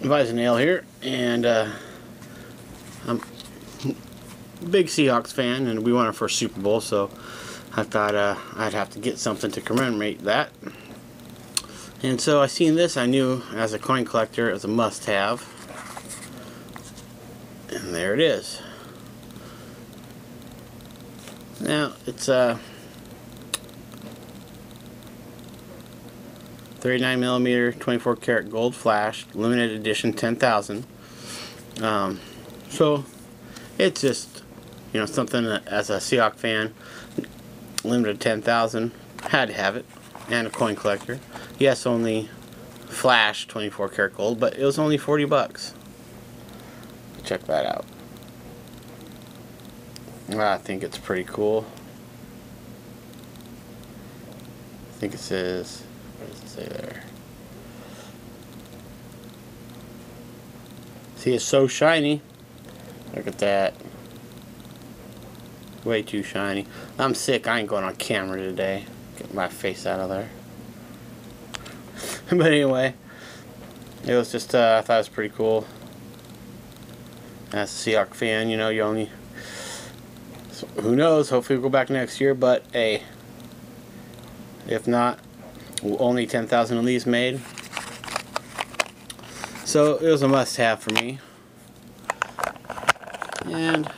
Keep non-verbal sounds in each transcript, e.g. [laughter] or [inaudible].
Advising nail here, and uh, I'm a big Seahawks fan, and we won our first Super Bowl, so I thought uh, I'd have to get something to commemorate that. And so I seen this, I knew as a coin collector it was a must-have. And there it is. Now, it's a uh, 39 millimeter 24 karat gold flash limited edition 10,000 um, so it's just you know something that as a Seahawk fan limited 10,000 had to have it and a coin collector. Yes only flash 24 karat gold but it was only 40 bucks. Check that out. I think it's pretty cool. I think it says what does it say there? See, it's so shiny. Look at that. Way too shiny. I'm sick. I ain't going on camera today. Get my face out of there. [laughs] but anyway, it was just, uh, I thought it was pretty cool. As a Seahawk fan, you know, you only, so who knows, hopefully we'll go back next year, but hey, if not, only 10,000 of these made. So it was a must-have for me. And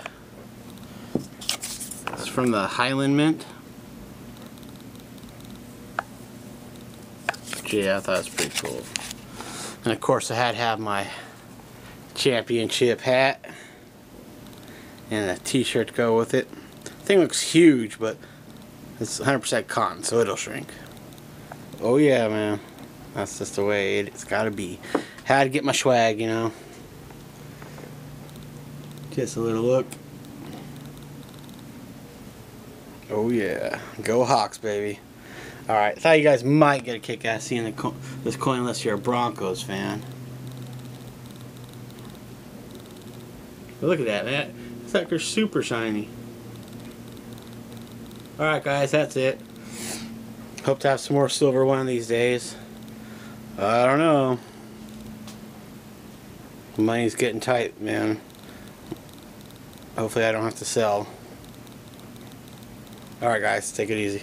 it's from the Highland Mint. Yeah, I thought it was pretty cool. And of course I had to have my championship hat and a t-shirt to go with it. Thing looks huge, but it's 100% cotton, so it'll shrink. Oh yeah, man. That's just the way it's gotta be. Had to get my swag, you know. Just a little look. Oh yeah. Go Hawks, baby. Alright, thought you guys might get a kick out of seeing co this coin unless you're a Broncos fan. But look at that, that sucker's super shiny. Alright guys, that's it. Hope to have some more silver one of these days. I don't know. Money's getting tight, man. Hopefully I don't have to sell. Alright guys, take it easy.